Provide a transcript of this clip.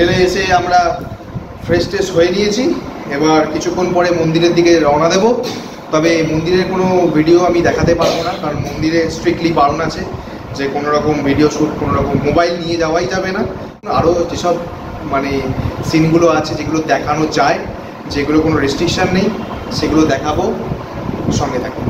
হোটেলে এসে আমরা ফ্রেশ ট্রেশ হয়ে নিয়েছি। এবার কিছুক্ষণ পরে মন্দিরের দিকে রওনা দেব। তবে মন্দিরের কোনো ভিডিও আমি দেখাতে পারব না, কারণ মন্দিরে স্ট্রিক্টলি বারণ আছে যে কোনো রকম ভিডিও শ্যুট কোনো রকম মোবাইল নিয়ে যাওয়াই যাবে না। আরও যেসব মানে সিনগুলো আছে যেগুলো দেখানো যায়, যেগুলো কোনো রেস্ট্রিকশান নেই, সেগুলো দেখাবো। সঙ্গে থাকুন।